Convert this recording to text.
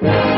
Yeah.